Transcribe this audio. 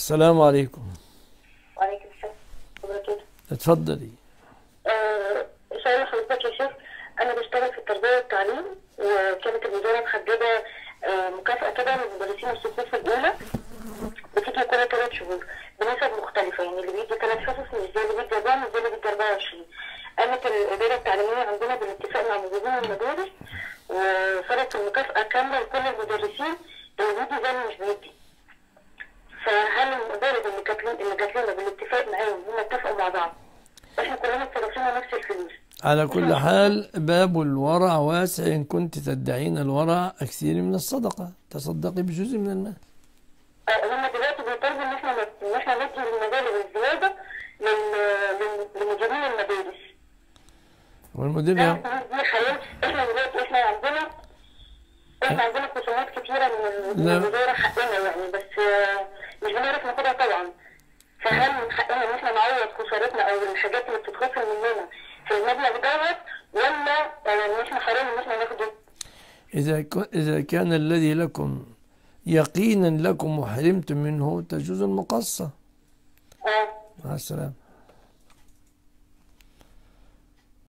السلام عليكم. وعليكم السلام وبركاته. اتفضلي. آه، سؤال حضرتك يا شيخ أنا بشتغل في التربية والتعليم وكانت الوزارة محددة آه، مكافأة كده للمدرسين الصفوف الأولى بتيجي كل ثلاث شهور بنسب مختلفة يعني اللي بيدي ثلاث حصص مش زي اللي بيدي أربعة مش زي اللي بيدي 24 قامت الاداره التعليمية عندنا بالاتفاق مع مديرين المدارس وصارت المكافاه كاملة لكل المدرسين اللي بيدي زي اللي مش بيدي فهل المدارس اللي كانت اللي جات معاهم هم اتفقوا مع بعض إحنا كلنا اتصرفنا نفس الفلوس. على كل حال باب الورع واسع. إن كنت تدعين الورع أكثر من الصدقة. تصدقي بجزء من المال. آه، هم دلوقتي بيطالبوا إن إحنا إن إحنا ندي للمدارس الزيادة لل- لل- لمديرين المدارس. والمدير حياه إحنا دلوقتي إحنا عندنا إحنا عندنا خصومات كتيرة من ال- من لا. الوزاره حقنا يعني. بس آه، مش بنعرف ناخدها طبعا فهل من حقنا ان إحنا نعوض خسارتنا أو الحاجات اللي بتتخصم مننا في المبلغ دوت ولا آه، ان إحنا حرام إن إحنا ناخده؟ إذا إذا كان الذي لكم يقينا لكم وحرمتم منه تجوز المقصة. آه. مع السلامة.